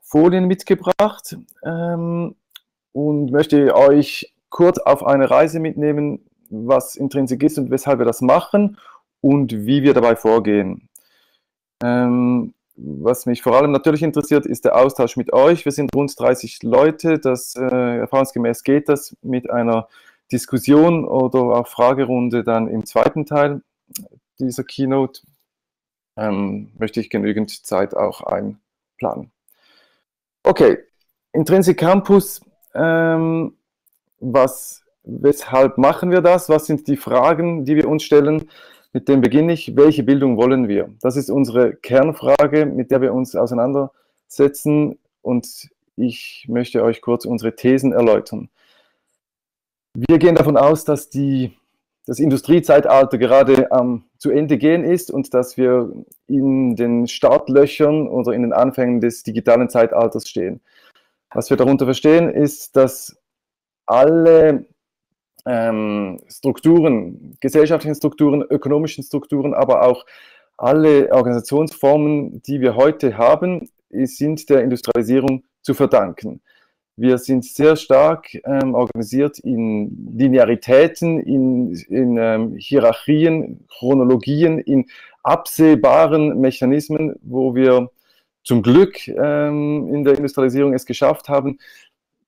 Folien mitgebracht ähm, und möchte euch kurz auf eine Reise mitnehmen, was Intrinsik ist und weshalb wir das machen und wie wir dabei vorgehen. Ähm, was mich vor allem natürlich interessiert, ist der Austausch mit euch. Wir sind rund 30 Leute. Das, äh, erfahrungsgemäß geht das mit einer Diskussion oder auch Fragerunde dann im zweiten Teil dieser Keynote. Ähm, möchte ich genügend Zeit auch einplanen. Okay, Intrinsic Campus. Ähm, was, weshalb machen wir das? Was sind die Fragen, die wir uns stellen? Mit dem beginne ich. Welche Bildung wollen wir? Das ist unsere Kernfrage, mit der wir uns auseinandersetzen. Und ich möchte euch kurz unsere Thesen erläutern. Wir gehen davon aus, dass die, das Industriezeitalter gerade ähm, zu Ende gehen ist und dass wir in den Startlöchern oder in den Anfängen des digitalen Zeitalters stehen. Was wir darunter verstehen, ist, dass alle ähm, Strukturen, gesellschaftlichen Strukturen, ökonomischen Strukturen, aber auch alle Organisationsformen, die wir heute haben, sind der Industrialisierung zu verdanken. Wir sind sehr stark ähm, organisiert in Linearitäten, in, in ähm, Hierarchien, Chronologien, in absehbaren Mechanismen, wo wir zum Glück ähm, in der Industrialisierung es geschafft haben,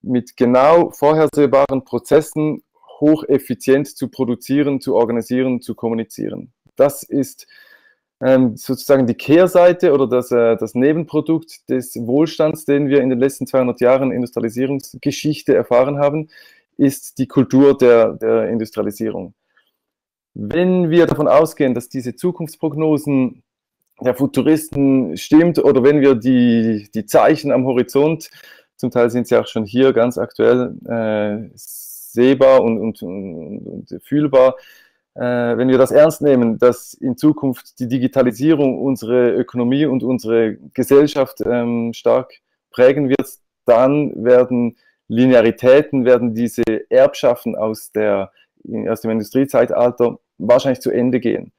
mit genau vorhersehbaren Prozessen hocheffizient zu produzieren, zu organisieren, zu kommunizieren. Das ist ähm, sozusagen die Kehrseite oder das, äh, das Nebenprodukt des Wohlstands, den wir in den letzten 200 Jahren Industrialisierungsgeschichte erfahren haben, ist die Kultur der, der Industrialisierung. Wenn wir davon ausgehen, dass diese Zukunftsprognosen der Futuristen stimmt oder wenn wir die, die Zeichen am Horizont, zum Teil sind sie auch schon hier ganz aktuell äh, sehbar und, und, und, und fühlbar, wenn wir das ernst nehmen, dass in Zukunft die Digitalisierung unsere Ökonomie und unsere Gesellschaft ähm, stark prägen wird, dann werden Linearitäten, werden diese Erbschaften aus, der, aus dem Industriezeitalter wahrscheinlich zu Ende gehen.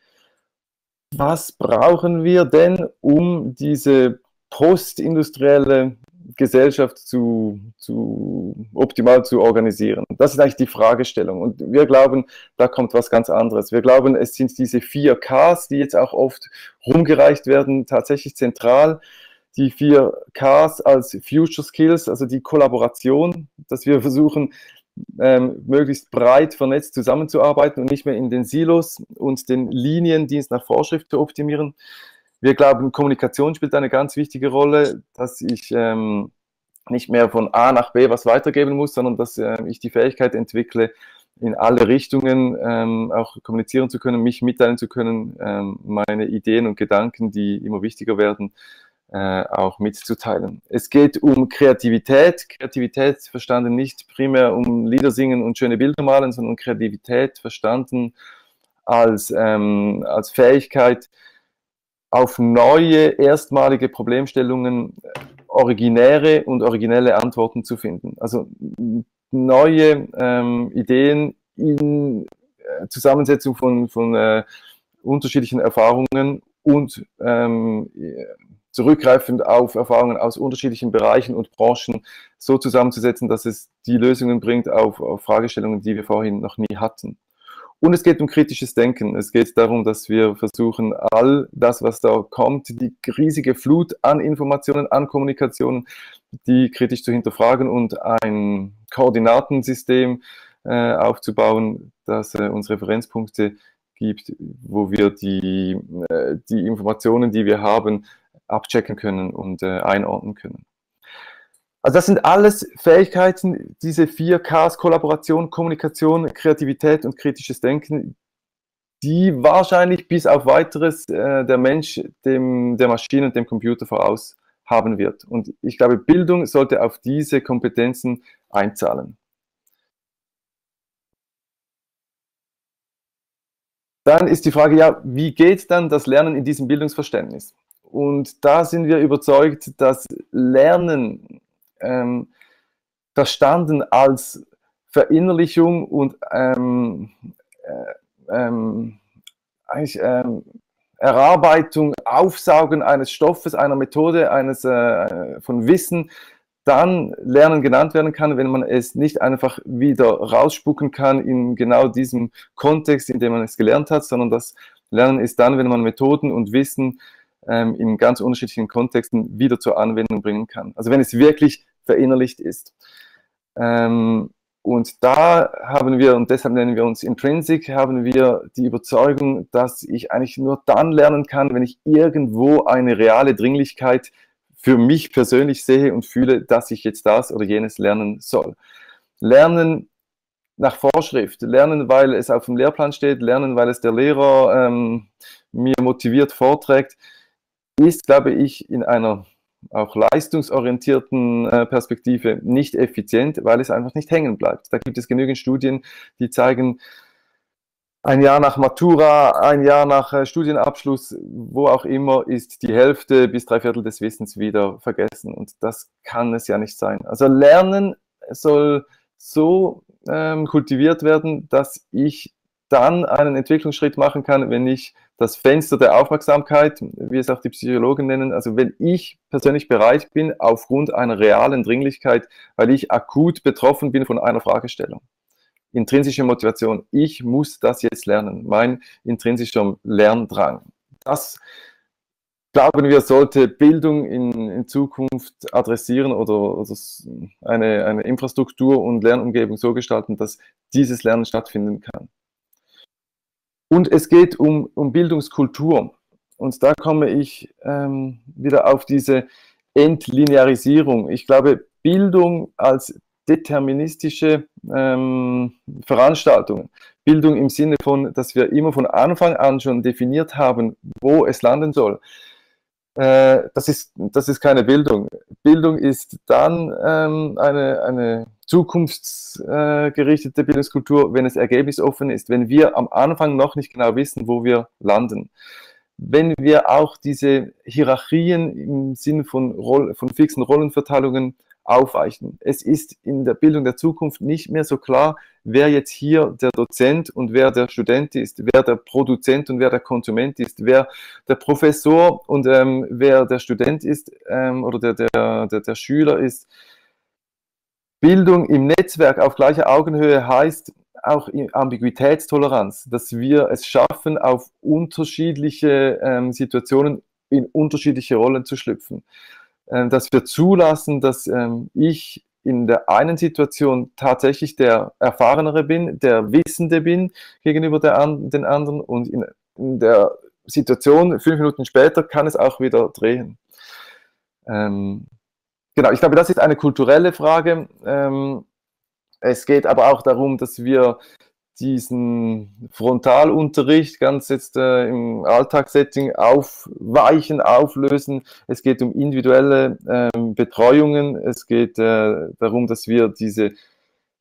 Was brauchen wir denn, um diese postindustrielle Gesellschaft zu, zu optimal zu organisieren? Das ist eigentlich die Fragestellung. Und wir glauben, da kommt was ganz anderes. Wir glauben, es sind diese vier Ks, die jetzt auch oft rumgereicht werden, tatsächlich zentral. Die vier Ks als Future Skills, also die Kollaboration, dass wir versuchen, ähm, möglichst breit vernetzt zusammenzuarbeiten und nicht mehr in den Silos und den Liniendienst nach Vorschrift zu optimieren. Wir glauben, Kommunikation spielt eine ganz wichtige Rolle, dass ich ähm, nicht mehr von A nach B was weitergeben muss, sondern dass äh, ich die Fähigkeit entwickle, in alle Richtungen ähm, auch kommunizieren zu können, mich mitteilen zu können, ähm, meine Ideen und Gedanken, die immer wichtiger werden, äh, auch mitzuteilen. Es geht um Kreativität. Kreativität verstanden nicht primär um Lieder singen und schöne Bilder malen, sondern Kreativität verstanden als, ähm, als Fähigkeit, auf neue, erstmalige Problemstellungen äh, originäre und originelle Antworten zu finden. Also neue ähm, Ideen in äh, Zusammensetzung von, von äh, unterschiedlichen Erfahrungen und ähm, zurückgreifend auf Erfahrungen aus unterschiedlichen Bereichen und Branchen so zusammenzusetzen, dass es die Lösungen bringt auf, auf Fragestellungen, die wir vorhin noch nie hatten. Und es geht um kritisches Denken. Es geht darum, dass wir versuchen, all das, was da kommt, die riesige Flut an Informationen, an Kommunikationen, die kritisch zu hinterfragen und ein Koordinatensystem äh, aufzubauen, das äh, uns Referenzpunkte gibt, wo wir die, äh, die Informationen, die wir haben, abchecken können und äh, einordnen können. Also das sind alles Fähigkeiten, diese vier Ks, Kollaboration, Kommunikation, Kreativität und kritisches Denken, die wahrscheinlich bis auf weiteres äh, der Mensch dem, der Maschine und dem Computer voraus haben wird. Und ich glaube, Bildung sollte auf diese Kompetenzen einzahlen. Dann ist die Frage, ja, wie geht dann das Lernen in diesem Bildungsverständnis? Und da sind wir überzeugt, dass Lernen ähm, verstanden als Verinnerlichung und ähm, äh, ähm, eigentlich ähm, Erarbeitung, Aufsaugen eines Stoffes, einer Methode, eines äh, von Wissen dann Lernen genannt werden kann, wenn man es nicht einfach wieder rausspucken kann in genau diesem Kontext, in dem man es gelernt hat, sondern das Lernen ist dann, wenn man Methoden und Wissen ähm, in ganz unterschiedlichen Kontexten wieder zur Anwendung bringen kann. Also wenn es wirklich verinnerlicht ist. Ähm, und da haben wir, und deshalb nennen wir uns Intrinsic, haben wir die Überzeugung, dass ich eigentlich nur dann lernen kann, wenn ich irgendwo eine reale Dringlichkeit für mich persönlich sehe und fühle, dass ich jetzt das oder jenes lernen soll. Lernen nach Vorschrift, lernen, weil es auf dem Lehrplan steht, lernen, weil es der Lehrer ähm, mir motiviert vorträgt, ist, glaube ich, in einer auch leistungsorientierten äh, Perspektive nicht effizient, weil es einfach nicht hängen bleibt. Da gibt es genügend Studien, die zeigen, ein Jahr nach Matura, ein Jahr nach äh, Studienabschluss, wo auch immer, ist die Hälfte bis drei Viertel des Wissens wieder vergessen. Und das kann es ja nicht sein. Also Lernen soll so ähm, kultiviert werden, dass ich dann einen Entwicklungsschritt machen kann, wenn ich das Fenster der Aufmerksamkeit, wie es auch die Psychologen nennen, also wenn ich persönlich bereit bin, aufgrund einer realen Dringlichkeit, weil ich akut betroffen bin von einer Fragestellung. Intrinsische Motivation, ich muss das jetzt lernen, mein intrinsischer Lerndrang. Das glauben wir, sollte Bildung in, in Zukunft adressieren oder, oder eine, eine Infrastruktur und Lernumgebung so gestalten, dass dieses Lernen stattfinden kann. Und es geht um, um Bildungskultur. Und da komme ich ähm, wieder auf diese Entlinearisierung. Ich glaube, Bildung als deterministische ähm, Veranstaltung, Bildung im Sinne von, dass wir immer von Anfang an schon definiert haben, wo es landen soll, äh, das, ist, das ist keine Bildung. Bildung ist dann ähm, eine, eine zukunftsgerichtete Bildungskultur, wenn es ergebnisoffen ist, wenn wir am Anfang noch nicht genau wissen, wo wir landen. Wenn wir auch diese Hierarchien im Sinne von, Roll von fixen Rollenverteilungen aufweichen. Es ist in der Bildung der Zukunft nicht mehr so klar, wer jetzt hier der Dozent und wer der Student ist, wer der Produzent und wer der Konsument ist, wer der Professor und ähm, wer der Student ist ähm, oder der, der, der, der Schüler ist. Bildung im Netzwerk auf gleicher Augenhöhe heißt auch Ambiguitätstoleranz, dass wir es schaffen, auf unterschiedliche ähm, Situationen in unterschiedliche Rollen zu schlüpfen. Ähm, dass wir zulassen, dass ähm, ich in der einen Situation tatsächlich der Erfahrenere bin, der Wissende bin gegenüber der, den anderen und in, in, der Situation fünf Minuten später kann es auch wieder drehen. Ähm, genau, ich glaube, das ist eine kulturelle Frage. Ähm, es geht aber auch darum, dass wir diesen Frontalunterricht ganz jetzt äh, im Alltagssetting aufweichen, auflösen. Es geht um individuelle ähm, Betreuungen. Es geht äh, darum, dass wir diese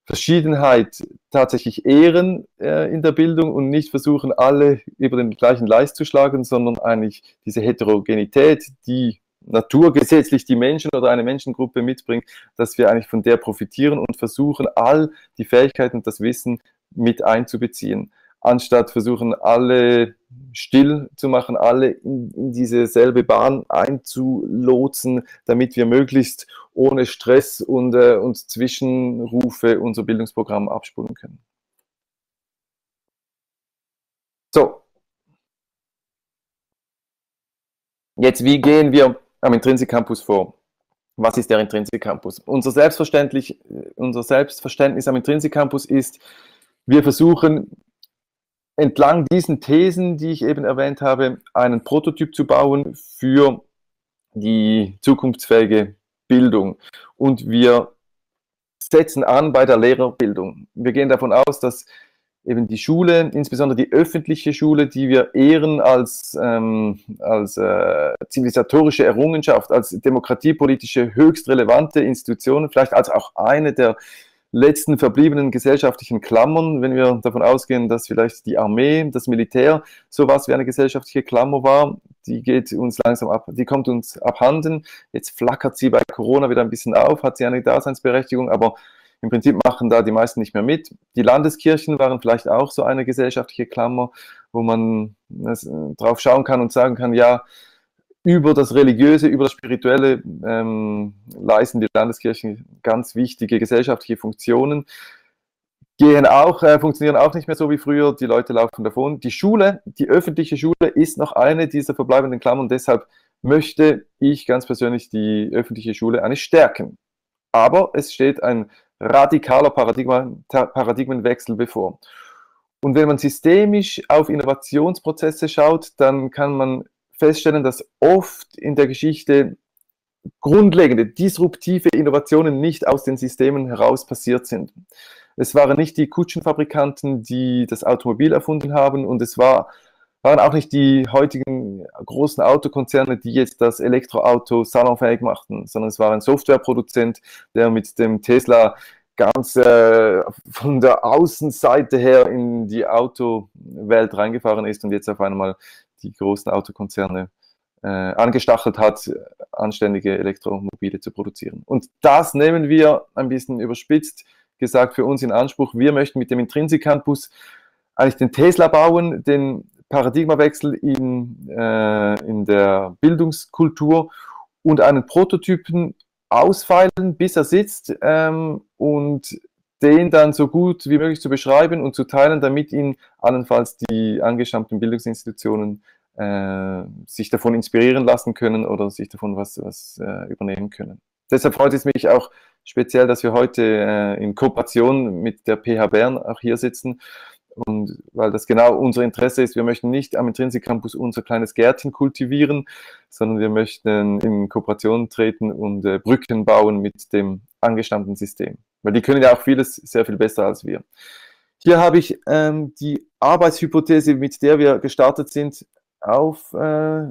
Verschiedenheit tatsächlich ehren äh, in der Bildung und nicht versuchen, alle über den gleichen Leist zu schlagen, sondern eigentlich diese Heterogenität, die naturgesetzlich die Menschen oder eine Menschengruppe mitbringt, dass wir eigentlich von der profitieren und versuchen, all die Fähigkeiten und das Wissen mit einzubeziehen, anstatt versuchen, alle still zu machen, alle in, in diese Bahn einzulotsen, damit wir möglichst ohne Stress und, äh, und Zwischenrufe unser Bildungsprogramm abspulen können. So. Jetzt, wie gehen wir am Intrinsic Campus vor? Was ist der Intrinsic Campus? Unser, Selbstverständlich, unser Selbstverständnis am Intrinsic Campus ist, wir versuchen entlang diesen Thesen, die ich eben erwähnt habe, einen Prototyp zu bauen für die zukunftsfähige Bildung. Und wir setzen an bei der Lehrerbildung. Wir gehen davon aus, dass eben die Schule, insbesondere die öffentliche Schule, die wir ehren als, ähm, als äh, zivilisatorische Errungenschaft, als demokratiepolitische höchst relevante Institution, vielleicht als auch eine der letzten verbliebenen gesellschaftlichen Klammern, wenn wir davon ausgehen, dass vielleicht die Armee, das Militär sowas wie eine gesellschaftliche Klammer war, die geht uns langsam ab, die kommt uns abhanden. Jetzt flackert sie bei Corona wieder ein bisschen auf, hat sie eine Daseinsberechtigung, aber im Prinzip machen da die meisten nicht mehr mit. Die Landeskirchen waren vielleicht auch so eine gesellschaftliche Klammer, wo man äh, drauf schauen kann und sagen kann, ja, über das Religiöse, über das Spirituelle ähm, leisten die Landeskirchen ganz wichtige gesellschaftliche Funktionen. Gehen auch, äh, funktionieren auch nicht mehr so wie früher, die Leute laufen davon. Die Schule, die öffentliche Schule ist noch eine dieser verbleibenden Klammern, deshalb möchte ich ganz persönlich die öffentliche Schule eigentlich stärken. Aber es steht ein radikaler Paradigma, Paradigmenwechsel bevor. Und wenn man systemisch auf Innovationsprozesse schaut, dann kann man feststellen, dass oft in der Geschichte grundlegende, disruptive Innovationen nicht aus den Systemen heraus passiert sind. Es waren nicht die Kutschenfabrikanten, die das Automobil erfunden haben und es war, waren auch nicht die heutigen großen Autokonzerne, die jetzt das Elektroauto salonfähig machten, sondern es war ein Softwareproduzent, der mit dem Tesla ganz äh, von der Außenseite her in die Autowelt reingefahren ist und jetzt auf einmal die großen Autokonzerne äh, angestachelt hat, anständige Elektromobile zu produzieren. Und das nehmen wir ein bisschen überspitzt gesagt für uns in Anspruch. Wir möchten mit dem Intrinsic Campus eigentlich den Tesla bauen, den Paradigmawechsel in, äh, in der Bildungskultur und einen Prototypen ausfeilen, bis er sitzt ähm, und den dann so gut wie möglich zu beschreiben und zu teilen, damit ihn allenfalls die angestammten Bildungsinstitutionen äh, sich davon inspirieren lassen können oder sich davon was, was äh, übernehmen können. Deshalb freut es mich auch speziell, dass wir heute äh, in Kooperation mit der PH Bern auch hier sitzen. Und weil das genau unser Interesse ist, wir möchten nicht am Intrinsic Campus unser kleines Gärtchen kultivieren, sondern wir möchten in Kooperation treten und äh, Brücken bauen mit dem angestammten System. Weil die können ja auch vieles sehr viel besser als wir. Hier habe ich ähm, die Arbeitshypothese, mit der wir gestartet sind, auf äh,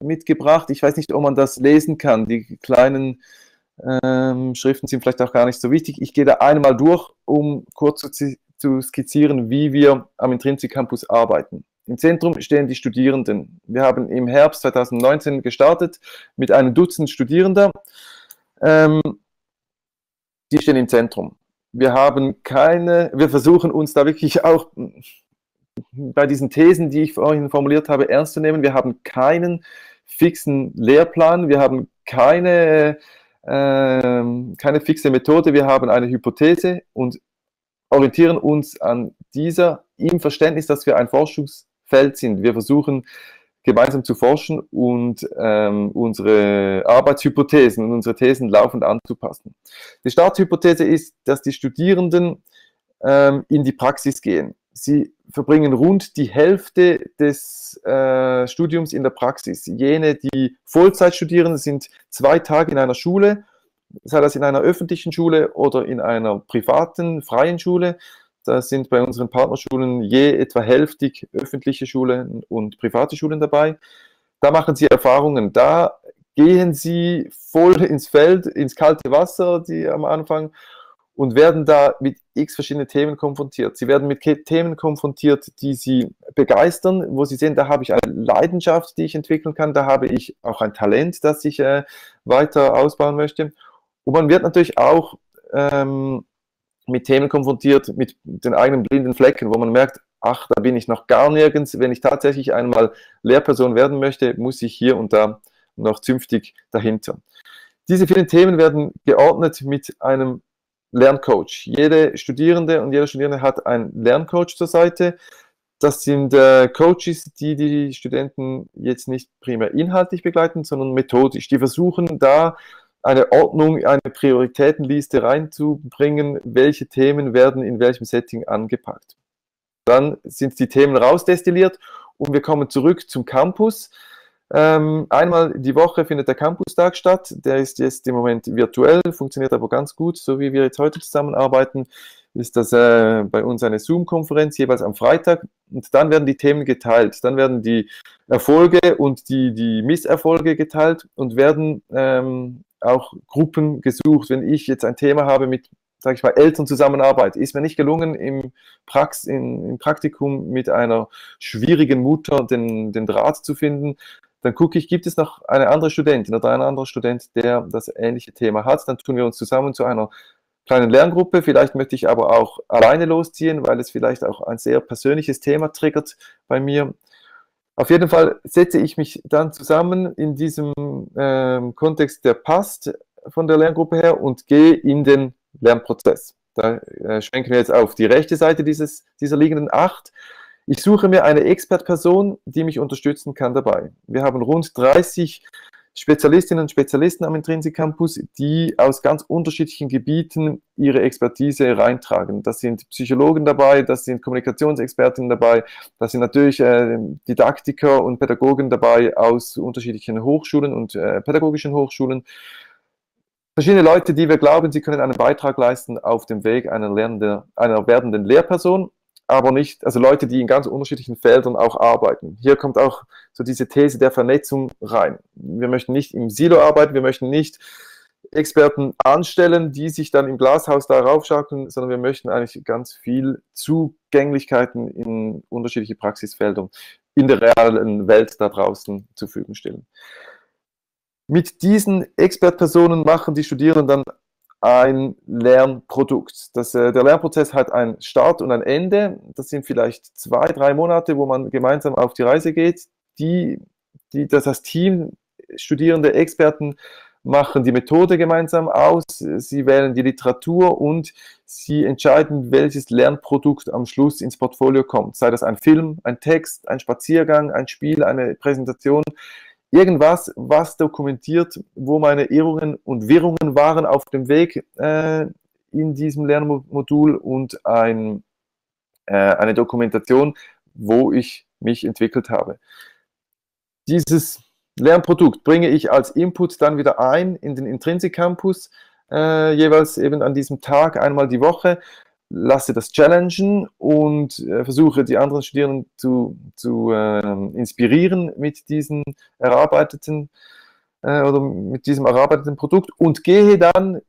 mitgebracht. Ich weiß nicht, ob man das lesen kann. Die kleinen ähm, Schriften sind vielleicht auch gar nicht so wichtig. Ich gehe da einmal durch, um kurz zu, zu skizzieren, wie wir am Intrinsic Campus arbeiten. Im Zentrum stehen die Studierenden. Wir haben im Herbst 2019 gestartet mit einem Dutzend Studierender. Ähm, die stehen im Zentrum. Wir haben keine, wir versuchen uns da wirklich auch bei diesen Thesen, die ich vorhin formuliert habe, ernst zu nehmen. Wir haben keinen fixen Lehrplan, wir haben keine, äh, keine fixe Methode, wir haben eine Hypothese und orientieren uns an dieser im Verständnis, dass wir ein Forschungsfeld sind. Wir versuchen gemeinsam zu forschen und ähm, unsere Arbeitshypothesen und unsere Thesen laufend anzupassen. Die Starthypothese ist, dass die Studierenden ähm, in die Praxis gehen. Sie verbringen rund die Hälfte des äh, Studiums in der Praxis. Jene, die Vollzeit studieren, sind zwei Tage in einer Schule, sei das in einer öffentlichen Schule oder in einer privaten, freien Schule. Da sind bei unseren Partnerschulen je etwa hälftig öffentliche Schulen und private Schulen dabei. Da machen sie Erfahrungen. Da gehen sie voll ins Feld, ins kalte Wasser, die am Anfang, und werden da mit x verschiedenen Themen konfrontiert. Sie werden mit Themen konfrontiert, die sie begeistern, wo sie sehen, da habe ich eine Leidenschaft, die ich entwickeln kann, da habe ich auch ein Talent, das ich äh, weiter ausbauen möchte. Und man wird natürlich auch ähm, mit Themen konfrontiert, mit den eigenen blinden Flecken, wo man merkt, ach, da bin ich noch gar nirgends. Wenn ich tatsächlich einmal Lehrperson werden möchte, muss ich hier und da noch zünftig dahinter. Diese vielen Themen werden geordnet mit einem Lerncoach. Jede Studierende und jeder Studierende hat einen Lerncoach zur Seite. Das sind äh, Coaches, die die Studenten jetzt nicht primär inhaltlich begleiten, sondern methodisch. Die versuchen da eine Ordnung, eine Prioritätenliste reinzubringen, welche Themen werden in welchem Setting angepackt. Dann sind die Themen rausdestilliert und wir kommen zurück zum Campus. Ähm, einmal die Woche findet der Campus-Tag statt. Der ist jetzt im Moment virtuell, funktioniert aber ganz gut, so wie wir jetzt heute zusammenarbeiten. Ist das äh, bei uns eine Zoom-Konferenz, jeweils am Freitag. Und dann werden die Themen geteilt. Dann werden die Erfolge und die, die Misserfolge geteilt und werden ähm, auch Gruppen gesucht. Wenn ich jetzt ein Thema habe mit, sage ich mal, Elternzusammenarbeit, ist mir nicht gelungen, im, Prax in, im Praktikum mit einer schwierigen Mutter den, den Draht zu finden, dann gucke ich, gibt es noch eine andere Studentin oder ein anderer Student, der das ähnliche Thema hat. Dann tun wir uns zusammen zu einer kleinen Lerngruppe. Vielleicht möchte ich aber auch alleine losziehen, weil es vielleicht auch ein sehr persönliches Thema triggert bei mir. Auf jeden Fall setze ich mich dann zusammen in diesem ähm, Kontext, der passt von der Lerngruppe her und gehe in den Lernprozess. Da äh, schwenken wir jetzt auf die rechte Seite dieses, dieser liegenden acht. Ich suche mir eine Expertperson, die mich unterstützen kann dabei. Wir haben rund 30 Spezialistinnen und Spezialisten am Intrinsic Campus, die aus ganz unterschiedlichen Gebieten ihre Expertise reintragen. Das sind Psychologen dabei, das sind Kommunikationsexperten dabei, das sind natürlich äh, Didaktiker und Pädagogen dabei aus unterschiedlichen Hochschulen und äh, pädagogischen Hochschulen. Verschiedene Leute, die wir glauben, sie können einen Beitrag leisten auf dem Weg einer, lernende, einer werdenden Lehrperson aber nicht, also Leute, die in ganz unterschiedlichen Feldern auch arbeiten. Hier kommt auch so diese These der Vernetzung rein. Wir möchten nicht im Silo arbeiten, wir möchten nicht Experten anstellen, die sich dann im Glashaus darauf schaukeln, sondern wir möchten eigentlich ganz viel Zugänglichkeiten in unterschiedliche Praxisfelder in der realen Welt da draußen zur Verfügung stellen. Mit diesen Expertpersonen machen die Studierenden dann ein Lernprodukt. Das, äh, der Lernprozess hat einen Start und ein Ende. Das sind vielleicht zwei, drei Monate, wo man gemeinsam auf die Reise geht. Die, die, das, das Team, Studierende, Experten machen die Methode gemeinsam aus, sie wählen die Literatur und sie entscheiden, welches Lernprodukt am Schluss ins Portfolio kommt. Sei das ein Film, ein Text, ein Spaziergang, ein Spiel, eine Präsentation irgendwas, was dokumentiert, wo meine Irrungen und Wirrungen waren auf dem Weg äh, in diesem Lernmodul und ein, äh, eine Dokumentation, wo ich mich entwickelt habe. Dieses Lernprodukt bringe ich als Input dann wieder ein in den Intrinsic Campus, äh, jeweils eben an diesem Tag einmal die Woche lasse das challengen und äh, versuche die anderen Studierenden zu, zu äh, inspirieren mit diesem erarbeiteten äh, oder mit diesem erarbeiteten Produkt und gehe dann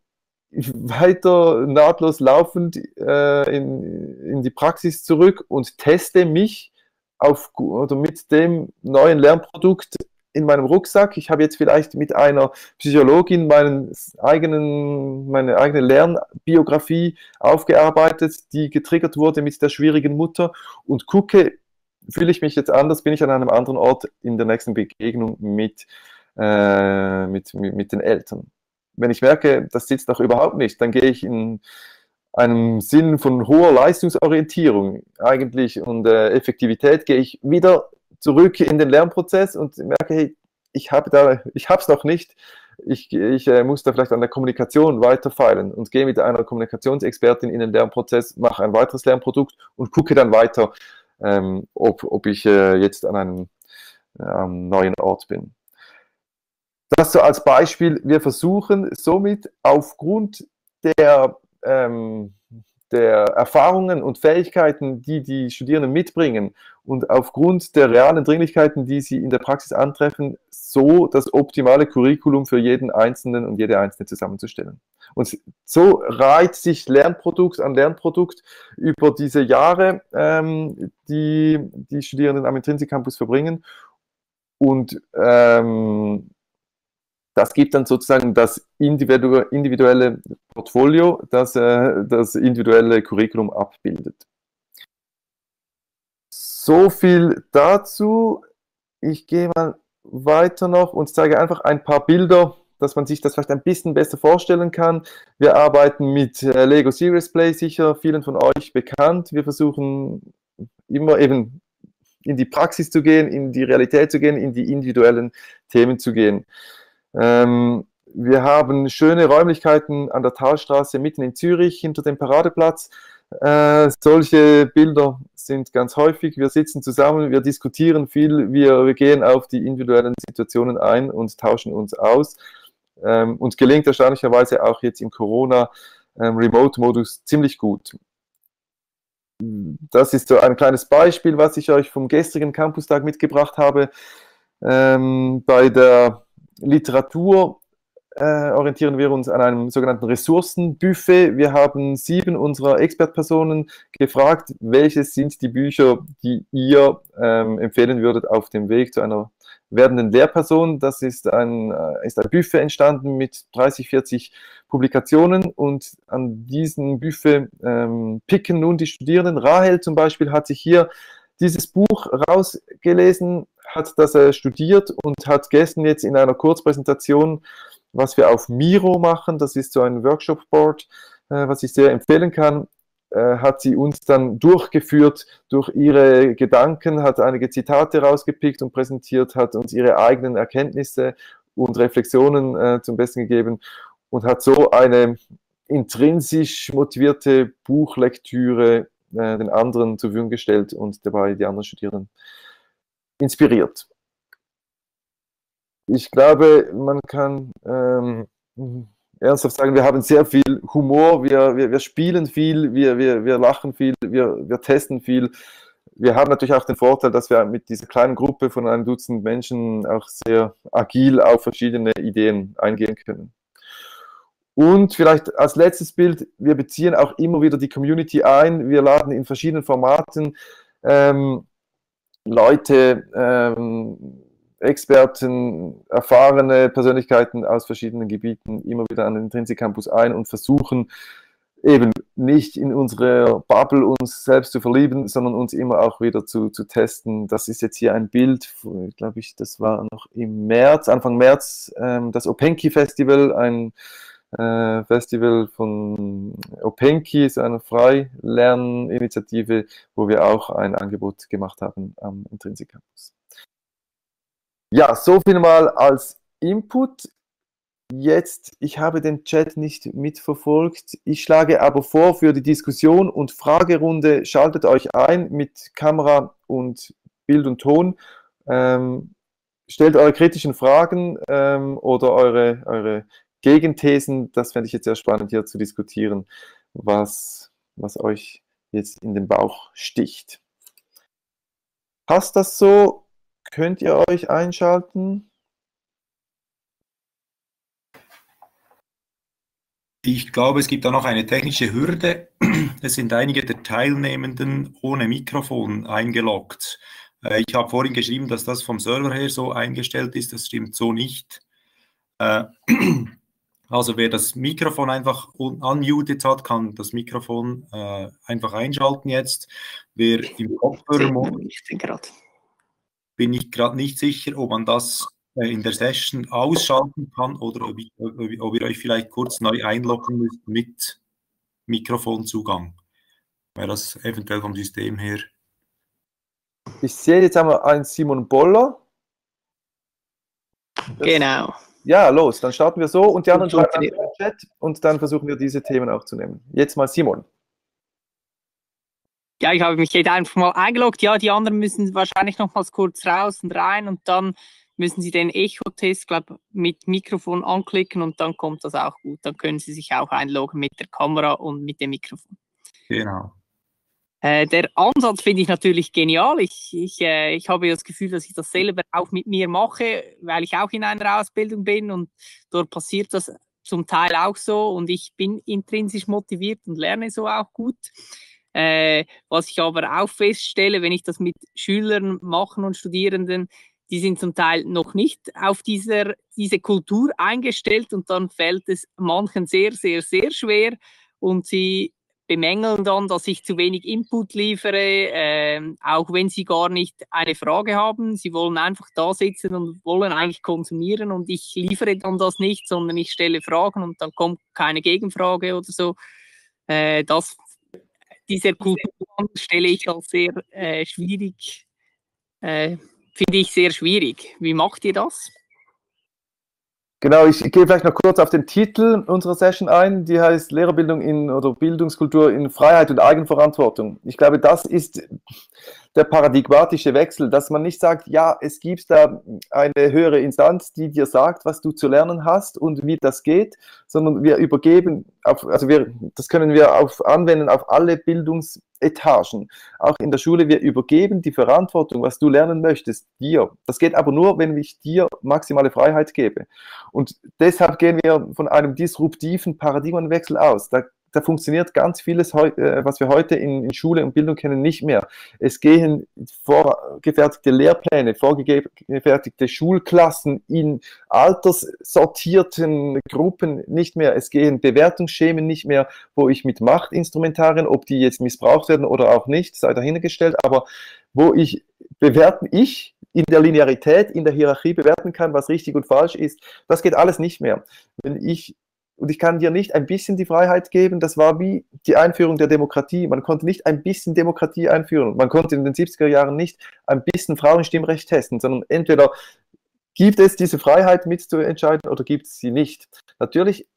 weiter nahtlos laufend äh, in, in die Praxis zurück und teste mich auf, oder mit dem neuen Lernprodukt in meinem Rucksack. Ich habe jetzt vielleicht mit einer Psychologin meinen eigenen, meine eigene Lernbiografie aufgearbeitet, die getriggert wurde mit der schwierigen Mutter und gucke, fühle ich mich jetzt anders, bin ich an einem anderen Ort in der nächsten Begegnung mit, äh, mit, mit, mit den Eltern. Wenn ich merke, das sitzt doch überhaupt nicht, dann gehe ich in einem Sinn von hoher Leistungsorientierung eigentlich und äh, Effektivität, gehe ich wieder zurück in den Lernprozess und merke, hey, ich habe da, ich habe es noch nicht. Ich, ich äh, muss da vielleicht an der Kommunikation weiterfeilen und gehe mit einer Kommunikationsexpertin in den Lernprozess, mache ein weiteres Lernprodukt und gucke dann weiter, ähm, ob, ob ich äh, jetzt an einem äh, neuen Ort bin. Das so als Beispiel. Wir versuchen somit aufgrund der ähm, der Erfahrungen und Fähigkeiten, die die Studierenden mitbringen und aufgrund der realen Dringlichkeiten, die sie in der Praxis antreffen, so das optimale Curriculum für jeden Einzelnen und jede Einzelne zusammenzustellen. Und so reiht sich Lernprodukt an Lernprodukt über diese Jahre, ähm, die die Studierenden am Intrinsic Campus verbringen. Und ähm, das gibt dann sozusagen das individuelle Portfolio, das äh, das individuelle Curriculum abbildet. So viel dazu. Ich gehe mal weiter noch und zeige einfach ein paar Bilder, dass man sich das vielleicht ein bisschen besser vorstellen kann. Wir arbeiten mit äh, Lego Serious Play, sicher vielen von euch bekannt. Wir versuchen immer eben in die Praxis zu gehen, in die Realität zu gehen, in die individuellen Themen zu gehen. Ähm, wir haben schöne Räumlichkeiten an der Talstraße mitten in Zürich hinter dem Paradeplatz. Äh, solche Bilder sind ganz häufig. Wir sitzen zusammen, wir diskutieren viel, wir, wir gehen auf die individuellen Situationen ein und tauschen uns aus. Ähm, uns gelingt erstaunlicherweise auch jetzt im Corona-Remote-Modus ähm, ziemlich gut. Das ist so ein kleines Beispiel, was ich euch vom gestrigen Campustag mitgebracht habe. Ähm, bei der Literatur äh, orientieren wir uns an einem sogenannten Ressourcenbuffet. Wir haben sieben unserer Expertpersonen gefragt, welche sind die Bücher, die ihr ähm, empfehlen würdet auf dem Weg zu einer werdenden Lehrperson. Das ist ein, äh, ist ein Buffet entstanden mit 30, 40 Publikationen und an diesem Buffet ähm, picken nun die Studierenden. Rahel zum Beispiel hat sich hier dieses Buch rausgelesen, hat das äh, studiert und hat gestern jetzt in einer Kurzpräsentation, was wir auf Miro machen, das ist so ein Workshop-Board, äh, was ich sehr empfehlen kann, äh, hat sie uns dann durchgeführt durch ihre Gedanken, hat einige Zitate rausgepickt und präsentiert, hat uns ihre eigenen Erkenntnisse und Reflexionen äh, zum Besten gegeben und hat so eine intrinsisch motivierte Buchlektüre äh, den anderen zur Verfügung gestellt und dabei die anderen Studierenden inspiriert. Ich glaube, man kann ähm, ernsthaft sagen, wir haben sehr viel Humor, wir, wir, wir spielen viel, wir, wir, wir lachen viel, wir, wir testen viel. Wir haben natürlich auch den Vorteil, dass wir mit dieser kleinen Gruppe von einem Dutzend Menschen auch sehr agil auf verschiedene Ideen eingehen können. Und vielleicht als letztes Bild, wir beziehen auch immer wieder die Community ein. Wir laden in verschiedenen Formaten ähm, Leute, ähm, Experten, erfahrene Persönlichkeiten aus verschiedenen Gebieten immer wieder an den Intrinsic Campus ein und versuchen eben nicht in unsere Bubble uns selbst zu verlieben, sondern uns immer auch wieder zu, zu testen. Das ist jetzt hier ein Bild, glaube ich, das war noch im März, Anfang März, ähm, das Openki Festival, ein äh, Festival von Openki, ist eine Freilerninitiative, wo wir auch ein Angebot gemacht haben am Intrinsic Campus. Ja, so viel mal als Input. Jetzt, ich habe den Chat nicht mitverfolgt. Ich schlage aber vor für die Diskussion und Fragerunde, schaltet euch ein mit Kamera und Bild und Ton. Ähm, stellt eure kritischen Fragen ähm, oder eure, eure Gegenthesen. Das fände ich jetzt sehr spannend hier zu diskutieren, was, was euch jetzt in den Bauch sticht. Passt das so? Könnt ihr euch einschalten? Ich glaube, es gibt da noch eine technische Hürde. Es sind einige der Teilnehmenden ohne Mikrofon eingeloggt. Äh, ich habe vorhin geschrieben, dass das vom Server her so eingestellt ist. Das stimmt so nicht. Also wer das Mikrofon einfach unmuted hat, kann das Mikrofon äh, einfach einschalten jetzt. Wer im Kopfhörer... Ich bin gerade bin ich gerade nicht sicher, ob man das äh, in der Session ausschalten kann oder ob, ich, ob, ob ihr euch vielleicht kurz neu einloggen müsst mit Mikrofonzugang. Wäre das eventuell vom System her? Ich sehe jetzt einmal einen Simon Boller. Das, genau. Ja, los, dann starten wir so und die anderen schreiben in den Chat und dann versuchen wir diese Themen aufzunehmen. Jetzt mal Simon ja, ich habe mich jetzt einfach mal eingeloggt. Ja, die anderen müssen wahrscheinlich noch mal kurz raus und rein und dann müssen Sie den Echo-Test, glaube mit Mikrofon anklicken und dann kommt das auch gut. Dann können Sie sich auch einloggen mit der Kamera und mit dem Mikrofon. Genau. Äh, der Ansatz finde ich natürlich genial. Ich, ich, äh, ich habe das Gefühl, dass ich das selber auch mit mir mache, weil ich auch in einer Ausbildung bin und dort passiert das zum Teil auch so und ich bin intrinsisch motiviert und lerne so auch gut. Äh, was ich aber auch feststelle, wenn ich das mit Schülern machen und Studierenden, die sind zum Teil noch nicht auf dieser, diese Kultur eingestellt und dann fällt es manchen sehr, sehr, sehr schwer und sie bemängeln dann, dass ich zu wenig Input liefere, äh, auch wenn sie gar nicht eine Frage haben. Sie wollen einfach da sitzen und wollen eigentlich konsumieren und ich liefere dann das nicht, sondern ich stelle Fragen und dann kommt keine Gegenfrage oder so. Äh, das diese Kultur stelle ich als sehr äh, schwierig, äh, finde ich sehr schwierig. Wie macht ihr das? Genau, ich gehe vielleicht noch kurz auf den Titel unserer Session ein. Die heißt Lehrerbildung in oder Bildungskultur in Freiheit und Eigenverantwortung. Ich glaube, das ist der paradigmatische Wechsel, dass man nicht sagt, ja, es gibt da eine höhere Instanz, die dir sagt, was du zu lernen hast und wie das geht, sondern wir übergeben, auf, also wir, das können wir auf, anwenden auf alle Bildungs- Etagen. Auch in der Schule, wir übergeben die Verantwortung, was du lernen möchtest, dir. Das geht aber nur, wenn ich dir maximale Freiheit gebe. Und deshalb gehen wir von einem disruptiven Paradigmenwechsel aus. Da da funktioniert ganz vieles, äh, was wir heute in, in, Schule und Bildung kennen, nicht mehr. Es gehen vorgefertigte Lehrpläne, vorgefertigte Schulklassen in alterssortierten Gruppen nicht mehr. Es gehen Bewertungsschemen nicht mehr, wo ich mit Machtinstrumentarien, ob die jetzt missbraucht werden oder auch nicht, sei dahingestellt, aber wo ich bewerten, ich in der Linearität, in der Hierarchie bewerten kann, was richtig und falsch ist. Das geht alles nicht mehr. Wenn ich und ich kann dir nicht ein bisschen die Freiheit geben, das war wie die Einführung der Demokratie. Man konnte nicht ein bisschen Demokratie einführen. Man konnte in den 70er Jahren nicht ein bisschen Frauenstimmrecht testen, sondern entweder gibt es diese Freiheit mitzuentscheiden oder gibt es sie nicht. Natürlich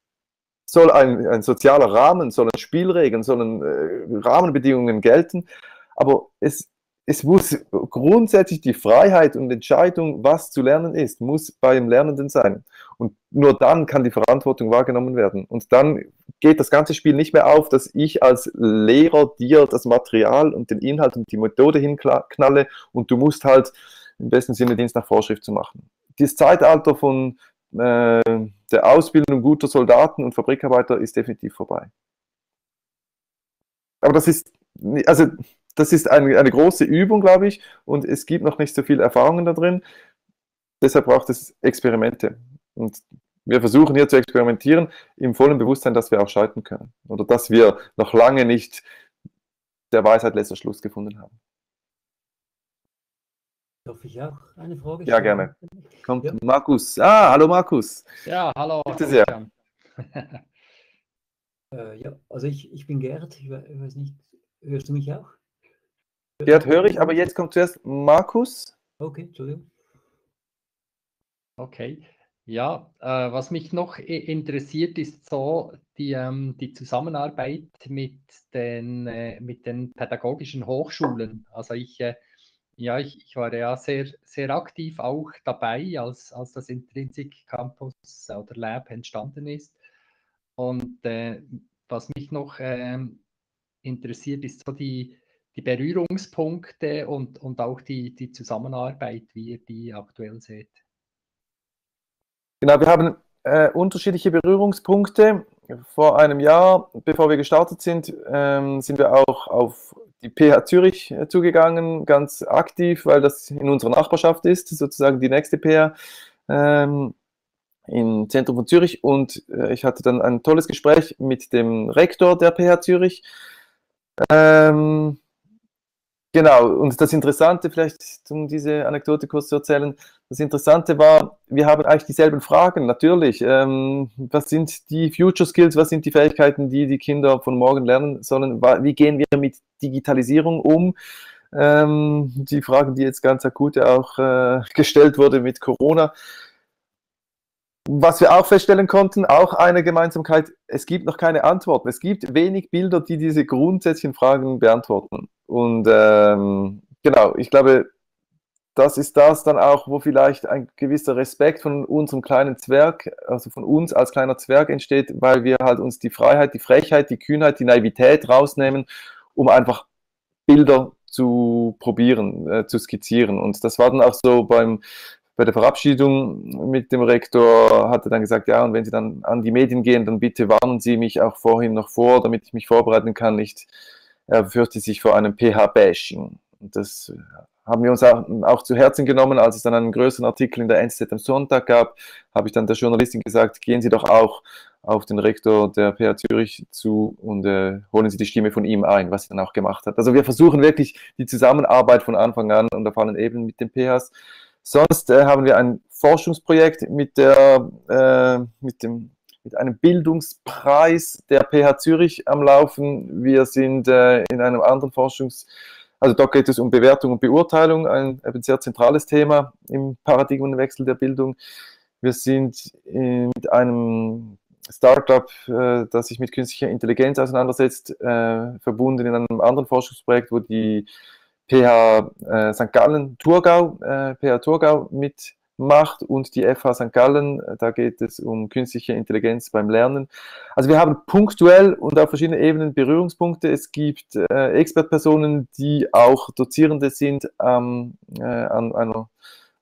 soll ein, ein sozialer Rahmen, sollen Spielregeln, sollen äh, Rahmenbedingungen gelten, aber es es muss grundsätzlich die Freiheit und Entscheidung, was zu lernen ist, muss beim Lernenden sein. Und nur dann kann die Verantwortung wahrgenommen werden. Und dann geht das ganze Spiel nicht mehr auf, dass ich als Lehrer dir das Material und den Inhalt und die Methode hinknalle und du musst halt im besten Sinne Dienst nach Vorschrift zu machen. Dieses Zeitalter von äh, der Ausbildung guter Soldaten und Fabrikarbeiter ist definitiv vorbei. Aber das ist, also das ist eine, eine große Übung, glaube ich, und es gibt noch nicht so viel Erfahrungen da drin. Deshalb braucht es Experimente. Und wir versuchen hier zu experimentieren im vollen Bewusstsein, dass wir auch scheitern können oder dass wir noch lange nicht der Weisheit letzter Schluss gefunden haben. Darf ich auch eine Frage stellen? Ja, gerne. Kommt ja. Markus. Ah, hallo Markus. Ja, hallo. Bitte sehr. äh, ja, also ich, ich bin Gerd, ich weiß nicht, hörst du mich auch? Gerd höre ich, aber jetzt kommt zuerst Markus. Okay, Entschuldigung. Okay. Ja, äh, was mich noch interessiert, ist so die, ähm, die Zusammenarbeit mit den, äh, mit den pädagogischen Hochschulen. Also ich, äh, ja, ich, ich, war ja sehr, sehr aktiv auch dabei, als, als das Intrinsic Campus oder Lab entstanden ist. Und äh, was mich noch ähm, interessiert, ist so die, die Berührungspunkte und, und auch die, die Zusammenarbeit, wie ihr die aktuell seht? Genau, wir haben äh, unterschiedliche Berührungspunkte. Vor einem Jahr, bevor wir gestartet sind, ähm, sind wir auch auf die PH Zürich äh, zugegangen, ganz aktiv, weil das in unserer Nachbarschaft ist, sozusagen die nächste PH ähm, im Zentrum von Zürich. Und äh, ich hatte dann ein tolles Gespräch mit dem Rektor der PH Zürich. Ähm, Genau, und das Interessante, vielleicht um diese Anekdote kurz zu erzählen, das Interessante war, wir haben eigentlich dieselben Fragen, natürlich. Ähm, was sind die Future Skills, was sind die Fähigkeiten, die die Kinder von morgen lernen sollen? Wie gehen wir mit Digitalisierung um? Ähm, die Fragen, die jetzt ganz akut auch äh, gestellt wurde mit Corona. Was wir auch feststellen konnten, auch eine Gemeinsamkeit, es gibt noch keine Antworten. Es gibt wenig Bilder, die diese grundsätzlichen Fragen beantworten. Und ähm, genau, ich glaube, das ist das dann auch, wo vielleicht ein gewisser Respekt von unserem kleinen Zwerg, also von uns als kleiner Zwerg entsteht, weil wir halt uns die Freiheit, die Frechheit, die Kühnheit, die Naivität rausnehmen, um einfach Bilder zu probieren, äh, zu skizzieren. Und das war dann auch so beim, bei der Verabschiedung mit dem Rektor, hat er dann gesagt, ja, und wenn Sie dann an die Medien gehen, dann bitte warnen Sie mich auch vorhin noch vor, damit ich mich vorbereiten kann, nicht er fürchtet sich vor einem PH-Bashing. Das haben wir uns auch, auch, zu Herzen genommen, als es dann einen größeren Artikel in der NZZ am Sonntag gab, habe ich dann der Journalistin gesagt, gehen Sie doch auch auf den Rektor der PH Zürich zu und äh, holen Sie die Stimme von ihm ein, was sie dann auch gemacht hat. Also wir versuchen wirklich die Zusammenarbeit von Anfang an und auf allen Ebenen mit den PHs. Sonst äh, haben wir ein Forschungsprojekt mit, der, äh, mit dem mit einem Bildungspreis der PH Zürich am Laufen. Wir sind äh, in einem anderen Forschungs- also dort geht es um Bewertung und Beurteilung, ein, ein sehr zentrales Thema im Paradigmenwechsel der Bildung. Wir sind mit einem Startup, äh, das sich mit künstlicher Intelligenz auseinandersetzt, äh, verbunden in einem anderen Forschungsprojekt, wo die PH äh, St. Gallen Thurgau, äh, PH Thurgau mit macht und die FH St. Gallen, da geht es um künstliche Intelligenz beim Lernen. Also wir haben punktuell und auf verschiedenen Ebenen Berührungspunkte. Es gibt äh, Expertpersonen, die auch Dozierende sind ähm, äh, an einer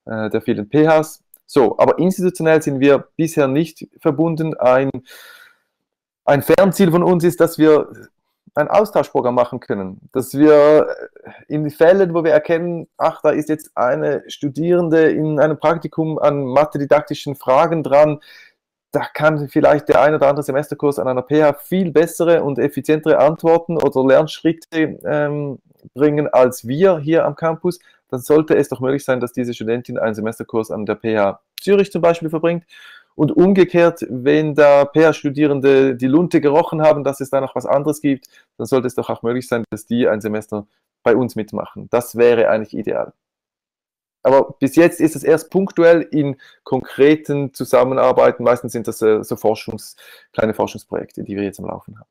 äh, der vielen PHs. So, aber institutionell sind wir bisher nicht verbunden. Ein ein Fernziel von uns ist, dass wir ein Austauschprogramm machen können, dass wir in Fällen, wo wir erkennen, ach, da ist jetzt eine Studierende in einem Praktikum an mathedidaktischen Fragen dran, da kann vielleicht der ein oder andere Semesterkurs an einer PH viel bessere und effizientere Antworten oder Lernschritte ähm, bringen als wir hier am Campus, dann sollte es doch möglich sein, dass diese Studentin einen Semesterkurs an der PH Zürich zum Beispiel verbringt. Und umgekehrt, wenn da PH-Studierende die Lunte gerochen haben, dass es da noch was anderes gibt, dann sollte es doch auch möglich sein, dass die ein Semester bei uns mitmachen. Das wäre eigentlich ideal. Aber bis jetzt ist es erst punktuell in konkreten Zusammenarbeiten. Meistens sind das äh, so Forschungs-, kleine Forschungsprojekte, die wir jetzt am Laufen haben.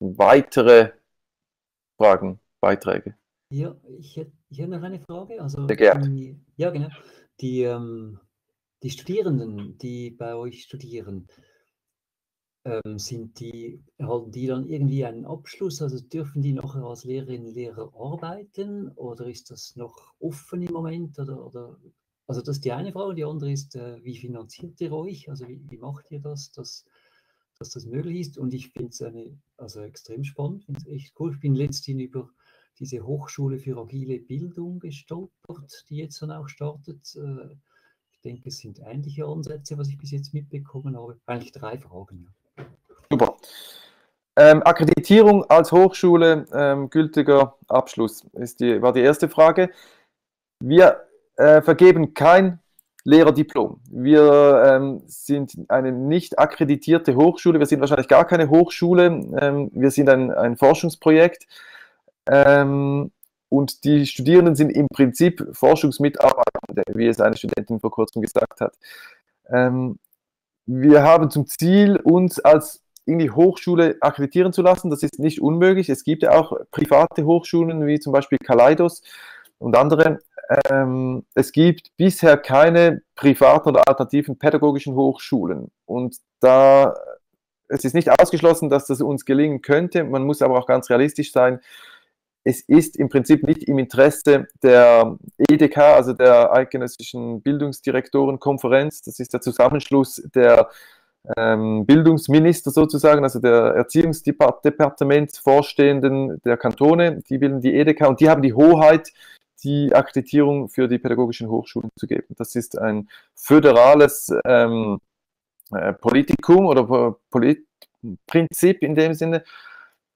Weitere Fragen, Beiträge? Ja, ich hätte, ich hätte noch eine Frage. Also Sehr gerne. ja, genau. Die, ähm, die Studierenden, die bei euch studieren, ähm, sind die, erhalten die dann irgendwie einen Abschluss? Also dürfen die noch als Lehrerinnen und Lehrer arbeiten oder ist das noch offen im Moment? Oder, oder, also das ist die eine Frage. Die andere ist, äh, wie finanziert ihr euch? Also wie, wie macht ihr das, dass, dass das möglich ist? Und ich finde es also extrem spannend, finde es echt cool. Ich bin letztens über diese Hochschule für agile Bildung gestolpert, die jetzt dann auch startet. Äh, denke, es sind ähnliche Ansätze, was ich bis jetzt mitbekommen habe. Eigentlich drei Fragen. Super. Ähm, Akkreditierung als Hochschule, ähm, gültiger Abschluss, ist die, war die erste Frage. Wir äh, vergeben kein Lehrerdiplom. Wir ähm, sind eine nicht akkreditierte Hochschule, wir sind wahrscheinlich gar keine Hochschule, ähm, wir sind ein, ein Forschungsprojekt ähm, und die Studierenden sind im Prinzip Forschungsmitarbeitende, wie es eine Studentin vor kurzem gesagt hat. Ähm, wir haben zum Ziel, uns als irgendwie Hochschule akkreditieren zu lassen. Das ist nicht unmöglich. Es gibt ja auch private Hochschulen wie zum Beispiel Kaleidos und andere. Ähm, es gibt bisher keine privaten oder alternativen pädagogischen Hochschulen. Und da es ist nicht ausgeschlossen, dass das uns gelingen könnte. Man muss aber auch ganz realistisch sein. Es ist im Prinzip nicht im Interesse der EDK, also der Eidgenössischen Bildungsdirektorenkonferenz. Das ist der Zusammenschluss der ähm, Bildungsminister sozusagen, also der Erziehungsdepartementsvorstehenden der Kantone, die bilden die EDK und die haben die Hoheit, die Akkreditierung für die pädagogischen Hochschulen zu geben. Das ist ein föderales ähm, äh, Politikum oder Polit Prinzip in dem Sinne.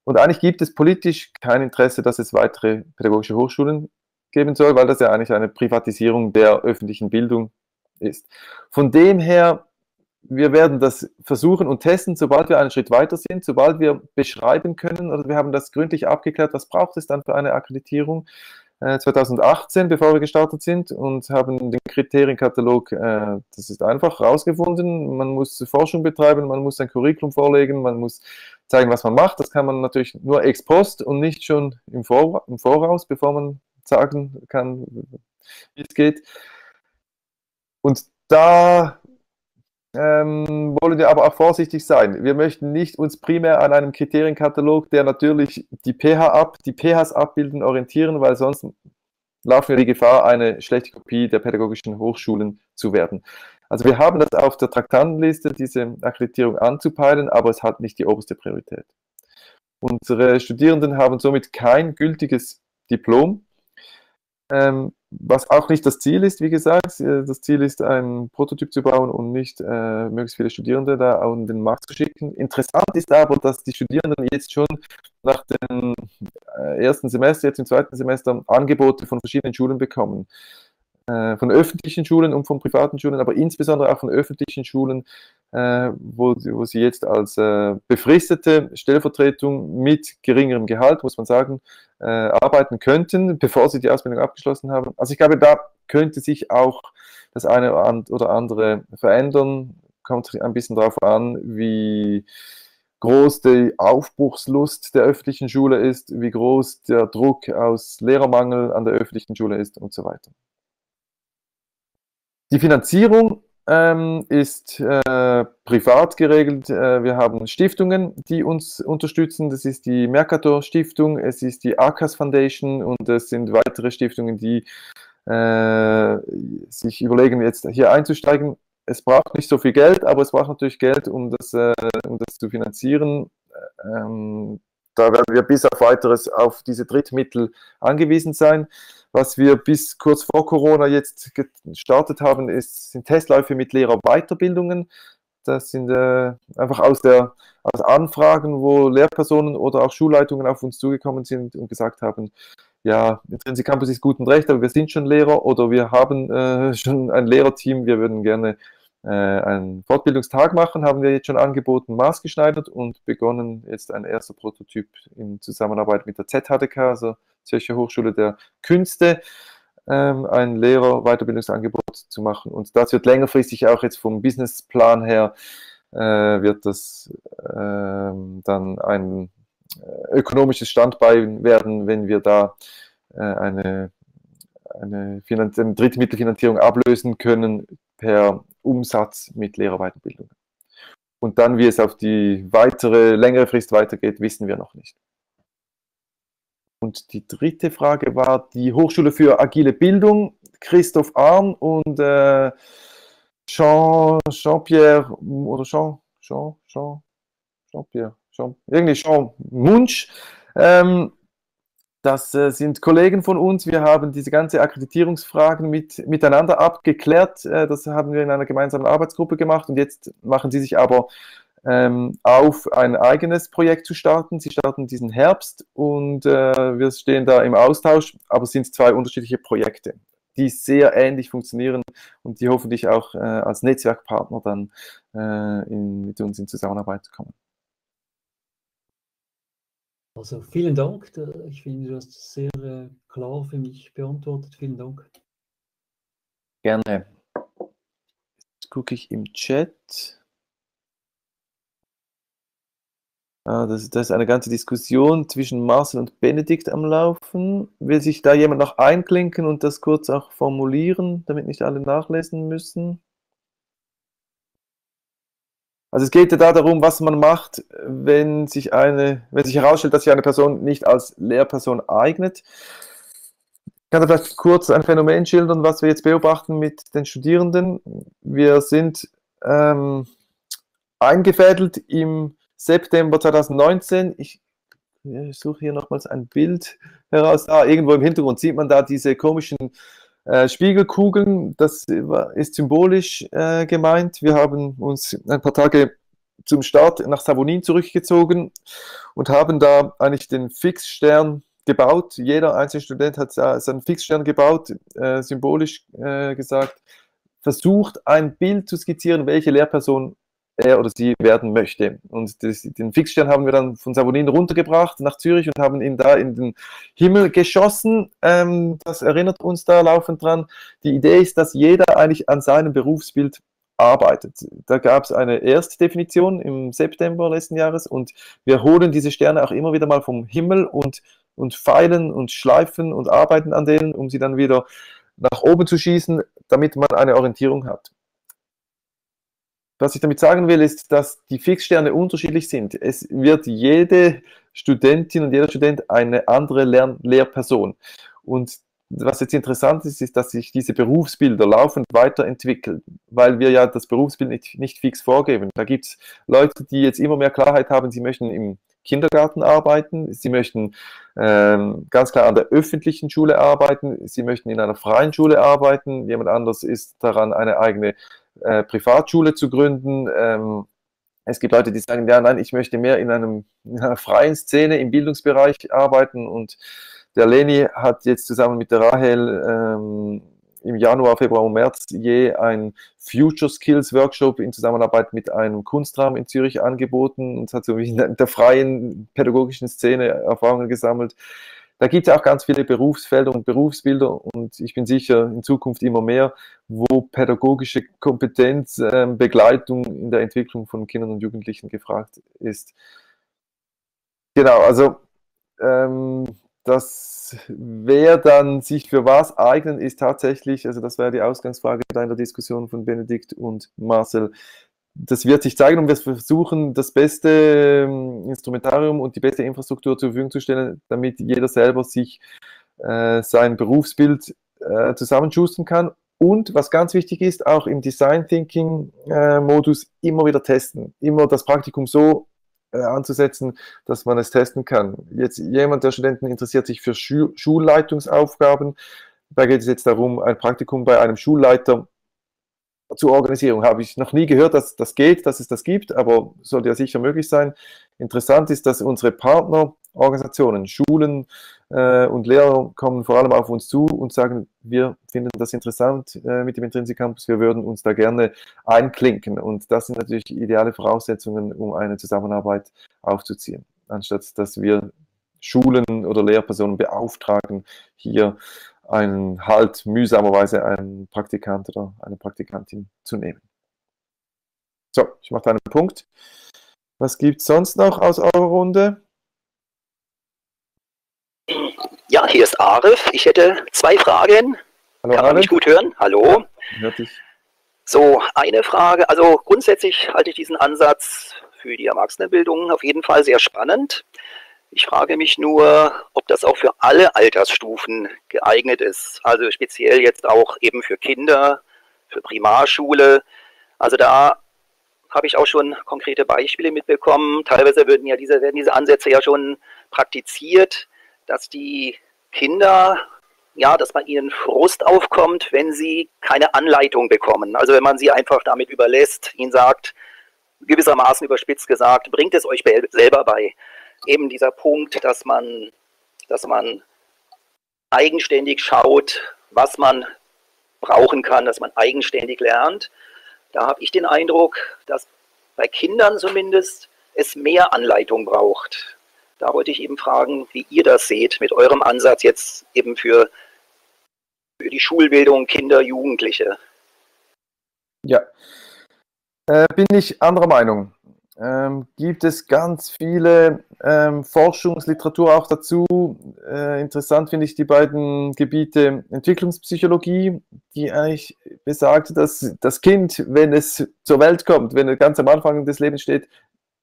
Und eigentlich gibt es politisch kein Interesse, dass es weitere pädagogische Hochschulen geben soll, weil das ja eigentlich eine Privatisierung der öffentlichen Bildung ist. Von dem her wir werden das versuchen und testen, sobald wir einen Schritt weiter sind, sobald wir beschreiben können, oder wir haben das gründlich abgeklärt, was braucht es dann für eine Akkreditierung. 2018, äh, bevor wir gestartet sind und haben den Kriterienkatalog, äh, das ist einfach, rausgefunden. Man muss Forschung betreiben, man muss ein Curriculum vorlegen, man muss zeigen, was man macht. Das kann man natürlich nur ex post und nicht schon im, Vor im Voraus, bevor man sagen kann, wie es geht. Und da ähm, wollen wir aber auch vorsichtig sein. Wir möchten nicht uns primär an einem Kriterienkatalog, der natürlich die pH ab, die pHs abbilden, orientieren, weil sonst laufen wir die Gefahr, eine schlechte Kopie der pädagogischen Hochschulen zu werden. Also wir haben das auf der Traktantenliste, diese Akkreditierung anzupeilen, aber es hat nicht die oberste Priorität. Unsere Studierenden haben somit kein gültiges Diplom. Ähm, was auch nicht das Ziel ist, wie gesagt. Äh, das Ziel ist, einen Prototyp zu bauen und nicht äh, möglichst viele Studierende da auf den Markt zu schicken. Interessant ist aber, dass die Studierenden jetzt schon nach dem äh, ersten Semester, jetzt im zweiten Semester, Angebote von verschiedenen Schulen bekommen. Äh, von öffentlichen Schulen und von privaten Schulen, aber insbesondere auch von öffentlichen Schulen, äh, wo, wo sie jetzt als äh, befristete Stellvertretung mit geringerem Gehalt, muss man sagen, arbeiten könnten, bevor sie die Ausbildung abgeschlossen haben. Also ich glaube, da könnte sich auch das eine oder andere verändern. Kommt ein bisschen darauf an, wie groß die Aufbruchslust der öffentlichen Schule ist, wie groß der Druck aus Lehrermangel an der öffentlichen Schule ist und so weiter. Die Finanzierung ähm, ist äh, privat geregelt. Äh, wir haben Stiftungen, die uns unterstützen. Das ist die Mercator Stiftung, es ist die ACAS Foundation und es sind weitere Stiftungen, die äh, sich überlegen, jetzt hier einzusteigen. es braucht nicht so viel Geld, aber es braucht natürlich Geld, um das, äh, um das zu finanzieren. Ähm, da werden wir bis auf weiteres auf diese Drittmittel angewiesen sein. Was wir bis kurz vor Corona jetzt gestartet haben, ist, sind Testläufe mit Lehrerweiterbildungen. Das sind äh, einfach aus, der, aus Anfragen, wo Lehrpersonen oder auch Schulleitungen auf uns zugekommen sind und gesagt haben, ja, Intrinsic Campus ist gut und recht, aber wir sind schon Lehrer oder wir haben äh, schon ein Lehrerteam, wir würden gerne einen Fortbildungstag machen, haben wir jetzt schon angeboten, maßgeschneidert und begonnen jetzt ein erster Prototyp in Zusammenarbeit mit der ZHDK, also Zürcher Hochschule der Künste, ähm, ein Lehrer-Weiterbildungsangebot zu machen. Und das wird längerfristig auch jetzt vom Businessplan her, äh, wird das äh, dann ein äh, ökonomisches Standbein werden, wenn wir da äh, eine, eine, eine Drittmittelfinanzierung ablösen können per Umsatz mit Lehrerweiterbildung. Und dann, wie es auf die weitere, längere Frist weitergeht, wissen wir noch nicht. Und die dritte Frage war die Hochschule für agile Bildung, Christoph Arn und äh, Jean, Jean-Pierre oder Jean, Jean, Jean, Jean-Pierre, Jean, irgendwie Jean Munch. Ähm, das äh, sind Kollegen von uns. Wir haben diese ganze Akkreditierungsfragen mit, miteinander abgeklärt. Äh, das haben wir in einer gemeinsamen Arbeitsgruppe gemacht und jetzt machen sie sich aber ähm, auf ein eigenes Projekt zu starten. Sie starten diesen Herbst und äh, wir stehen da im Austausch, aber es sind zwei unterschiedliche Projekte, die sehr ähnlich funktionieren und die hoffentlich auch äh, als Netzwerkpartner dann äh, in, mit uns in Zusammenarbeit kommen. Also vielen Dank. Ich finde, du hast sehr äh, klar für mich beantwortet. Vielen Dank. Gerne. Jetzt gucke ich im Chat. Ah, das, das, ist eine ganze Diskussion zwischen Marcel und Benedikt am Laufen. Will sich da jemand noch einklinken und das kurz auch formulieren, damit nicht alle nachlesen müssen? Also es geht ja da darum, was man macht, wenn sich eine, wenn sich herausstellt, dass sich eine Person nicht als Lehrperson eignet. Ich kann da vielleicht kurz ein Phänomen schildern, was wir jetzt beobachten mit den Studierenden. Wir sind ähm, eingefädelt im September 2019. Ich, ich suche hier nochmals ein Bild heraus. Ah, irgendwo im Hintergrund sieht man da diese komischen äh, Spiegelkugeln, das ist symbolisch äh, gemeint. Wir haben uns ein paar Tage zum Start nach Savonin zurückgezogen und haben da eigentlich den Fixstern gebaut. Jeder einzelne Student hat seinen Fixstern gebaut, äh, symbolisch äh, gesagt, versucht ein Bild zu skizzieren, welche Lehrperson er oder sie werden möchte. Und das, den Fixstern haben wir dann von Savonin runtergebracht nach Zürich und haben ihn da in den Himmel geschossen. Ähm, das erinnert uns da laufend dran. Die Idee ist, dass jeder eigentlich an seinem Berufsbild arbeitet. Da gab es eine Erstdefinition im September letzten Jahres und wir holen diese Sterne auch immer wieder mal vom Himmel und, und feilen und schleifen und arbeiten an denen, um sie dann wieder nach oben zu schießen, damit man eine Orientierung hat. Was ich damit sagen will, ist, dass die Fixsterne unterschiedlich sind. Es wird jede Studentin und jeder Student eine andere Lern Lehrperson. Und was jetzt interessant ist, ist, dass sich diese Berufsbilder laufend weiterentwickeln, weil wir ja das Berufsbild nicht, nicht fix vorgeben. Da gibt es Leute, die jetzt immer mehr Klarheit haben, sie möchten im Kindergarten arbeiten, sie möchten ähm, ganz klar an der öffentlichen Schule arbeiten, sie möchten in einer freien Schule arbeiten, jemand anders ist daran, eine eigene äh, Privatschule zu gründen. Ähm, es gibt Leute, die sagen, ja, nein, ich möchte mehr in, einem, in einer freien Szene im Bildungsbereich arbeiten. Und der Leni hat jetzt zusammen mit der Rahel ähm, im Januar, Februar und März je ein Future Skills Workshop in Zusammenarbeit mit einem Kunstraum in Zürich angeboten. Und hat so in der freien pädagogischen Szene Erfahrungen gesammelt. Da gibt es auch ganz viele Berufsfelder und Berufsbilder. Und ich bin sicher in Zukunft immer mehr, wo pädagogische Kompetenz, äh, Begleitung in der Entwicklung von Kindern und Jugendlichen gefragt ist. Genau, also ähm, das wer dann sich für was eignen, ist tatsächlich, also das wäre die Ausgangsfrage in der Diskussion von Benedikt und Marcel, das wird sich zeigen und wir versuchen, das beste ähm, Instrumentarium und die beste Infrastruktur zur Verfügung zu stellen, damit jeder selber sich äh, sein Berufsbild äh, zusammenschustern kann. Und was ganz wichtig ist, auch im Design Thinking äh, Modus immer wieder testen, immer das Praktikum so anzusetzen, dass man es testen kann. Jetzt jemand der Studenten interessiert sich für Schu Schulleitungsaufgaben. Da geht es jetzt darum, ein Praktikum bei einem Schulleiter zur Organisierung habe ich noch nie gehört, dass das geht, dass es das gibt, aber sollte ja sicher möglich sein. Interessant ist, dass unsere Partnerorganisationen, Schulen äh, und Lehrer kommen vor allem auf uns zu und sagen, wir finden das interessant äh, mit dem Intrinsic Campus, wir würden uns da gerne einklinken. Und das sind natürlich ideale Voraussetzungen, um eine Zusammenarbeit aufzuziehen, anstatt dass wir Schulen oder Lehrpersonen beauftragen, hier einen halt mühsamerweise einen Praktikant oder eine Praktikantin zu nehmen. So, ich mache da einen Punkt. Was gibt es sonst noch aus eurer Runde? Ja, hier ist Arif. Ich hätte zwei Fragen. Hallo, Kann man mich gut hören? Hallo. Hört dich. So, eine Frage. Also grundsätzlich halte ich diesen Ansatz für die Erwachsenenbildung auf jeden Fall sehr spannend. Ich frage mich nur, ob das auch für alle Altersstufen geeignet ist. Also speziell jetzt auch eben für Kinder, für Primarschule. Also da habe ich auch schon konkrete Beispiele mitbekommen. Teilweise werden ja diese, werden diese Ansätze ja schon praktiziert, dass die Kinder, ja, dass bei ihnen Frust aufkommt, wenn sie keine Anleitung bekommen. Also wenn man sie einfach damit überlässt, ihnen sagt, gewissermaßen überspitzt gesagt, bringt es euch selber bei eben dieser Punkt, dass man, dass man eigenständig schaut, was man brauchen kann, dass man eigenständig lernt. Da habe ich den Eindruck, dass bei Kindern zumindest es mehr Anleitung braucht. Da wollte ich eben fragen, wie ihr das seht mit eurem Ansatz jetzt eben für, für die Schulbildung Kinder, Jugendliche. Ja, äh, bin ich anderer Meinung ähm, gibt es ganz viele ähm, Forschungsliteratur auch dazu. Äh, interessant finde ich die beiden Gebiete Entwicklungspsychologie, die eigentlich besagt, dass das Kind, wenn es zur Welt kommt, wenn es ganz am Anfang des Lebens steht,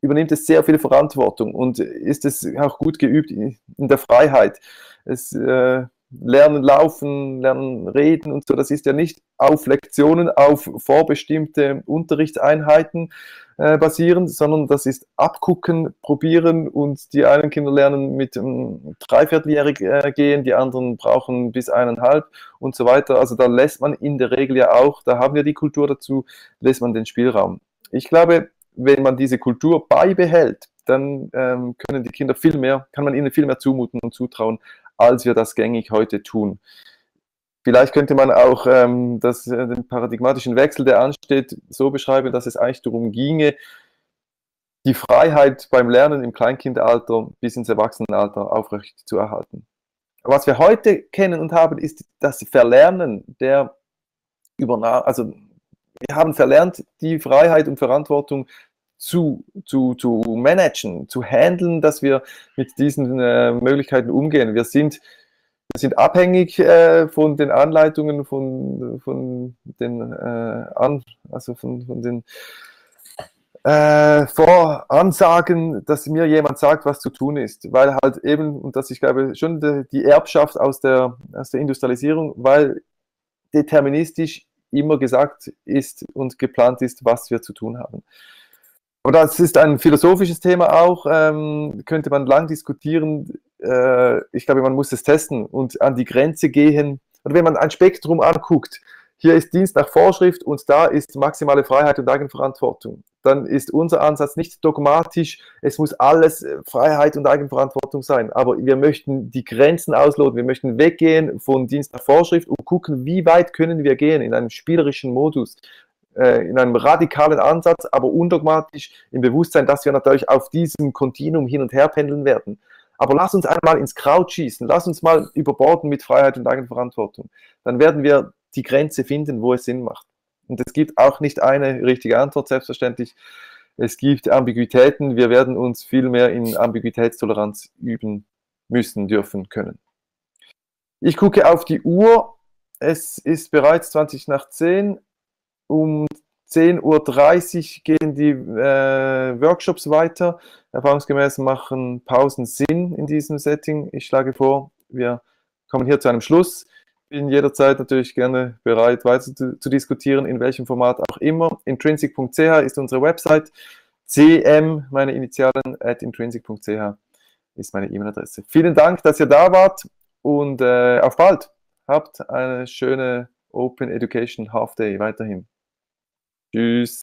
übernimmt es sehr viel Verantwortung und ist es auch gut geübt in, der Freiheit. Es äh, lernen laufen, lernen reden und so, das ist ja nicht auf Lektionen, auf vorbestimmte Unterrichtseinheiten, äh, basieren, sondern das ist abgucken, probieren und die einen Kinder lernen mit ähm, dreivierteljährig äh, gehen, die anderen brauchen bis eineinhalb und so weiter. Also da lässt man in der Regel ja auch, da haben wir die Kultur dazu, lässt man den Spielraum. Ich glaube, wenn man diese Kultur beibehält, dann ähm, können die Kinder viel mehr, kann man ihnen viel mehr zumuten und zutrauen, als wir das gängig heute tun. Vielleicht könnte man auch ähm, das, äh, den paradigmatischen Wechsel, der ansteht, so beschreiben, dass es eigentlich darum ginge, die Freiheit beim Lernen im Kleinkindalter bis ins Erwachsenenalter aufrecht zu erhalten. Was wir heute kennen und haben, ist das Verlernen der Übernahme, also wir haben verlernt, die Freiheit und Verantwortung zu, zu, zu managen, zu handeln, dass wir mit diesen äh, Möglichkeiten umgehen. Wir sind wir sind abhängig äh, von den Anleitungen, von, von den, äh, an, also von, von den äh, Voransagen, dass mir jemand sagt, was zu tun ist, weil halt eben, und das ich glaube schon die, die Erbschaft aus der, aus der Industrialisierung, weil deterministisch immer gesagt ist und geplant ist, was wir zu tun haben. Und das ist ein philosophisches Thema auch, ähm, könnte man lang diskutieren. Äh, ich glaube, man muss es testen und an die Grenze gehen. Und wenn man ein Spektrum anguckt, hier ist Dienst nach Vorschrift und da ist maximale Freiheit und Eigenverantwortung. Dann ist unser Ansatz nicht dogmatisch, es muss alles äh, Freiheit und Eigenverantwortung sein. Aber wir möchten die Grenzen ausloten, wir möchten weggehen von Dienst nach Vorschrift und gucken, wie weit können wir gehen in einem spielerischen Modus äh, in einem radikalen Ansatz, aber undogmatisch im Bewusstsein, dass wir natürlich auf diesem Kontinuum hin und her pendeln werden. Aber lass uns einmal ins Kraut schießen, lass uns mal überborden mit Freiheit und Eigenverantwortung. Dann werden wir die Grenze finden, wo es Sinn macht. Und es gibt auch nicht eine richtige Antwort, selbstverständlich. Es gibt Ambiguitäten. Wir werden uns viel mehr in Ambiguitätstoleranz üben müssen, dürfen, können. Ich gucke auf die Uhr. Es ist bereits 20 nach 10 um 10.30 Uhr gehen die äh, Workshops weiter. Erfahrungsgemäß machen Pausen Sinn in diesem Setting. Ich schlage vor, wir kommen hier zu einem Schluss. Bin jederzeit natürlich gerne bereit, weiter zu, zu diskutieren, in welchem Format auch immer. Intrinsic.ch ist unsere Website. cm, meine Initialen, at intrinsic.ch ist meine E-Mail-Adresse. Vielen Dank, dass ihr da wart und äh, auf bald. Habt eine schöne Open Education Half Day weiterhin. Tschüss.